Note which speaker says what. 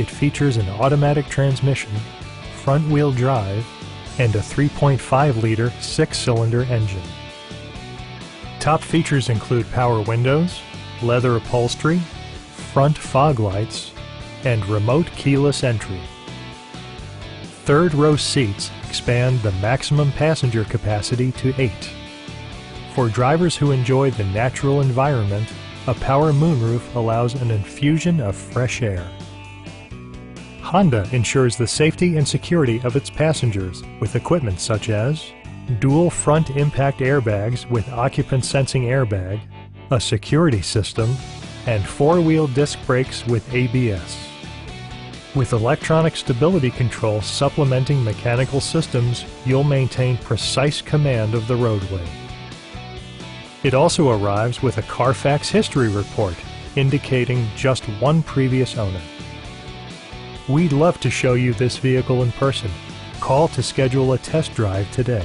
Speaker 1: it features an automatic transmission, front-wheel drive, and a 3.5-liter six-cylinder engine. Top features include power windows, leather upholstery, front fog lights, and remote keyless entry. Third row seats expand the maximum passenger capacity to 8. For drivers who enjoy the natural environment, a power moonroof allows an infusion of fresh air. Honda ensures the safety and security of its passengers with equipment such as dual front impact airbags with occupant sensing airbag, a security system, and four-wheel disc brakes with ABS. With electronic stability control supplementing mechanical systems, you'll maintain precise command of the roadway. It also arrives with a Carfax history report indicating just one previous owner. We'd love to show you this vehicle in person. Call to schedule a test drive today.